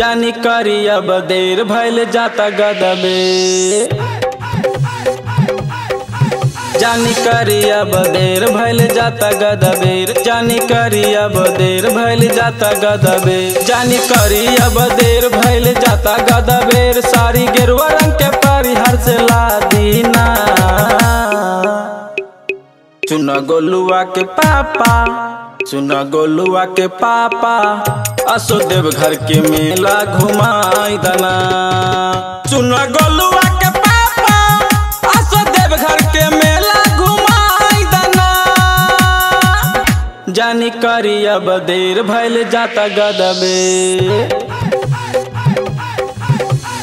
जानी करी अब देर भैल जाता गदबे। जानी करी अब देर भैल जाता गदबेर जानी करी अब देर भैल जाता गदबे। जानी करी अब देर भैल जाता गदबेर सारी गेरुआ रंग के परिहर से ला दीना चुना गोलुआ के पापा चुना गोलुआ के पापा। असो देव घर के मेला घुमाई दना। चुना गोलुआ के पापा असो देव घर के मेला घुमाई दना। जानी करी अब देर भैल जाता गदबे।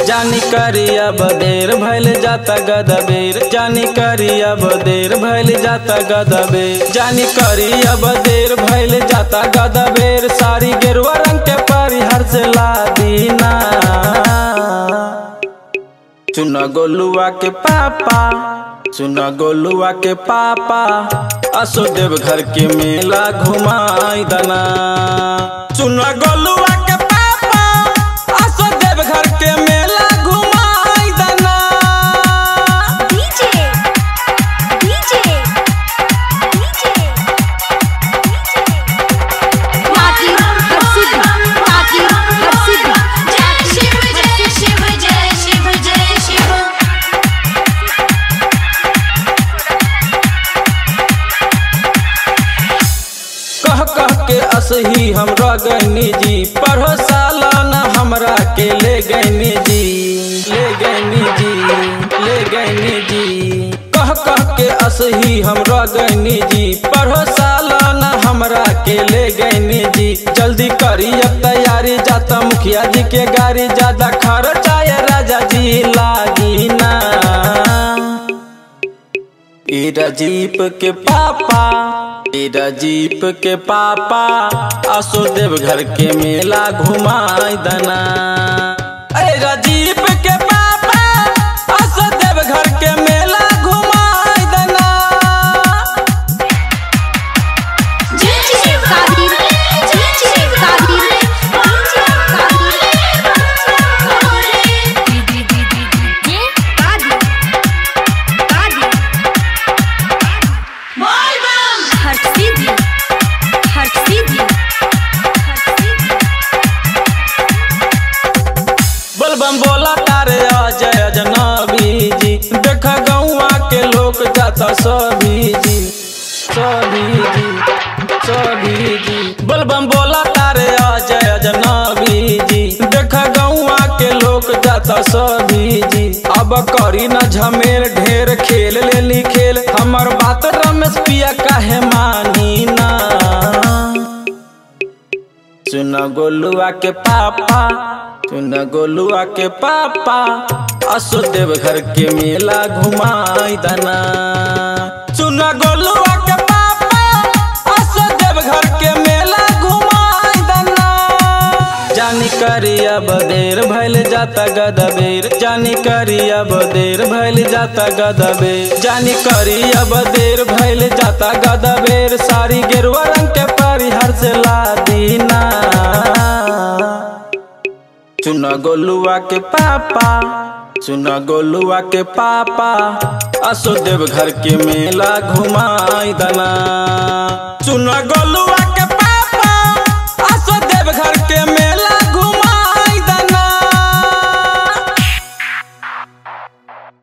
जानी करी अब देर भैल जाता गदबेर। जानी करी अब देर भैल जाता गदबे जानी करी अब देर भैल जाता गदबेर। सारी गेरुआ रंग के परिहर से ला दीना। चुना गोलुआ के पापा चुना गोलुआ के पापा असो देव घर के मेला घुमाई दना। चुना गोलुआ के असही हम रह जी पढ़ो साला न हमरा के ले गईनी जी। ले गईनी जी, ले गईनी जी। कह कह के असही हम रह गईनी जी पढ़ो साला न हमरा के ले गईनी जी। जल्दी करी अब तैयारी, जाता मुखिया जी के गाड़ी ज़्यादा खर्चा राजा जी लागी ना। राजीप के पापा जीप के पापा आसो देव घर के मेला घुमाए दना। जाता सभी जी सभी जी सभी जी। बलबम बोला, तारे अजय अजनबी जी। देख गौआ के लोग जाता सभी जी। अब करी न झमेर ढेर खेल लेली खेल। हमर बात रमेश पिया काहे मानी ना? सुना गोलुआ के पापा, सुना गोलुआ के पापा। असो देव घर के मेला घुमाई दना। सुना गोलुआ के पापा असो देव घर के मेला घुमाई दना। जानी करी अब देर भैल जाता गदबेर जानी करी अब देर भैल जाता गदबे जानी करी अब देर भैल जाता गदबेर सारी गेरुआ रंग के परिहर से ला दीना चुना गोलुआ के पापा चुना गोलुआ के पापा असो घर के मेला घुमाई दना चुना गोलुआ